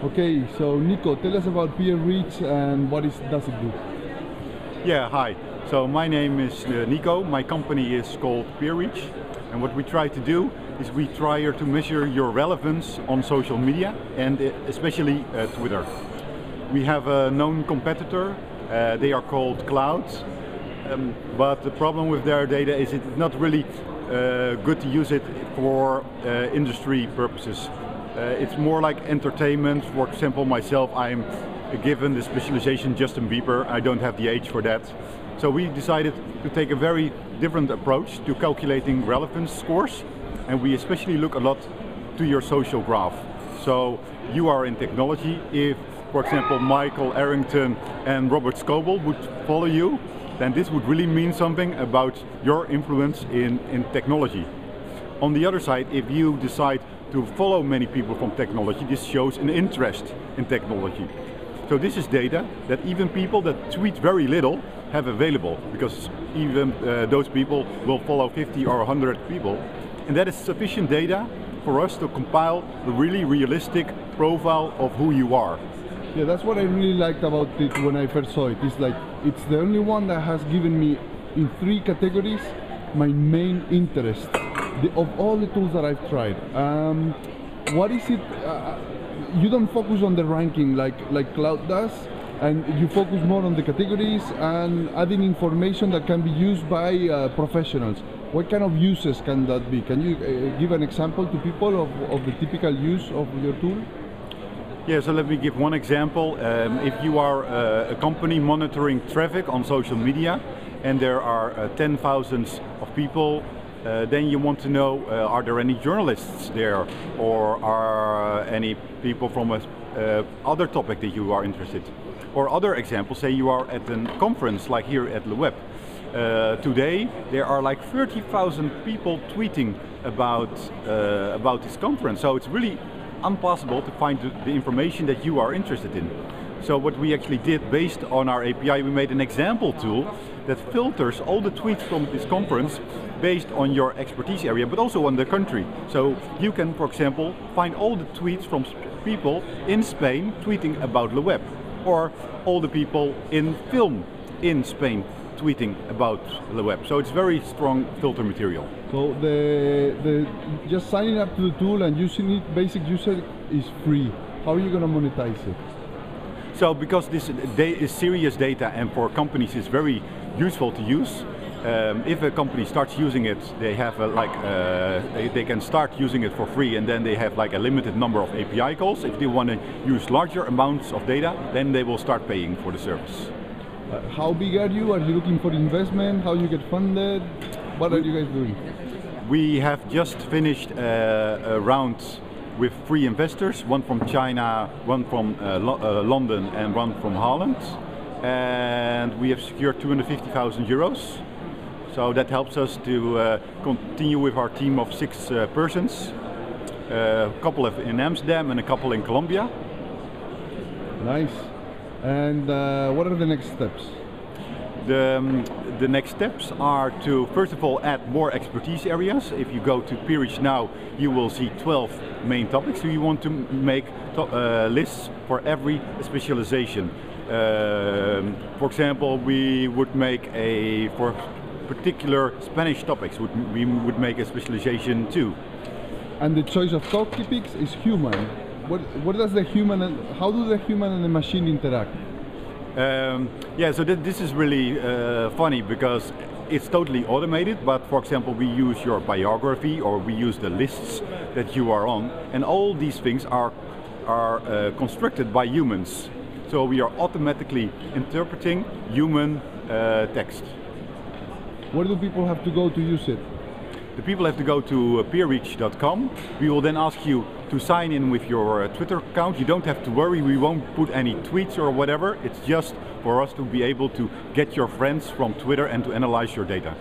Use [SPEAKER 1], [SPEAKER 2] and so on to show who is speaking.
[SPEAKER 1] Okay, so Nico, tell us about Peer PeerReach and what is, does it do?
[SPEAKER 2] Yeah, hi. So my name is uh, Nico. My company is called Peer PeerReach. And what we try to do is we try to measure your relevance on social media and uh, especially uh, Twitter. We have a known competitor. Uh, they are called Klout. Um, but the problem with their data is it's not really uh, good to use it for uh, industry purposes. Uh, it's more like entertainment. For example, myself, I'm given the specialization Justin Bieber. I don't have the age for that. So we decided to take a very different approach to calculating relevance scores. And we especially look a lot to your social graph. So you are in technology. If, for example, Michael Arrington and Robert Scoble would follow you, then this would really mean something about your influence in, in technology. On the other side, if you decide to follow many people from technology, this shows an interest in technology. So this is data that even people that tweet very little have available, because even uh, those people will follow 50 or 100 people. And that is sufficient data for us to compile a really realistic profile of who you are.
[SPEAKER 1] Yeah, that's what I really liked about it when I first saw it. It's like, it's the only one that has given me in three categories my main interest the, of all the tools that I've tried. Um, what is it? Uh, you don't focus on the ranking like like Klout does, and you focus more on the categories and adding information that can be used by uh, professionals. What kind of uses can that be? Can you uh, give an example to people of, of the typical use of your tool?
[SPEAKER 2] Yeah, so let me give one example. Um, if you are uh, a company monitoring traffic on social media and there are uh, 10,000 of people, uh, then you want to know uh, are there any journalists there or are any people from a uh, other topic that you are interested. Or other examples, say you are at a conference like here at Le Web. Uh, today there are like 30,000 people tweeting about, uh, about this conference. So it's really impossible to find the information that you are interested in. So what we actually did based on our API, we made an example tool that filters all the tweets from this conference based on your expertise area, but also on the country. So you can, for example, find all the tweets from people in Spain tweeting about the Web, or all the people in film in Spain tweeting about the Web. So it's very strong filter material.
[SPEAKER 1] So the, the just signing up to the tool and using it, basic user is free. How are you going to monetize it?
[SPEAKER 2] So because this is serious data and for companies it's very useful to use, um, if a company starts using it, they have a, like uh, they, they, can start using it for free, and then they have like a limited number of API calls. If they want to use larger amounts of data, then they will start paying for the service.
[SPEAKER 1] Uh, how big are you? Are you looking for investment? How you get funded? What are you guys doing?
[SPEAKER 2] We have just finished uh, a round with three investors, one from China, one from uh, Lo uh, London, and one from Holland. And we have secured 250,000 euros. So that helps us to uh, continue with our team of six uh, persons, a couple in Amsterdam and a couple in Colombia.
[SPEAKER 1] Nice. And uh, what are the next steps?
[SPEAKER 2] The, um, the next steps are to, first of all, add more expertise areas. If you go to PeerReach now, you will see 12 main topics. So you want to make uh, lists for every specialization. Um, for example, we would make a, for particular Spanish topics, would, we would make a specialization too.
[SPEAKER 1] And the choice of topics is human. What, what does the human, how do the human and the machine interact?
[SPEAKER 2] Um, yeah, so th this is really uh, funny because it's totally automated, but for example, we use your biography or we use the lists that you are on, and all these things are, are uh, constructed by humans. So we are automatically interpreting human uh, text.
[SPEAKER 1] Where do people have to go to use it?
[SPEAKER 2] The people have to go to uh, peerreach.com. We will then ask you to sign in with your uh, Twitter account. You don't have to worry, we won't put any tweets or whatever. It's just for us to be able to get your friends from Twitter and to analyze your data.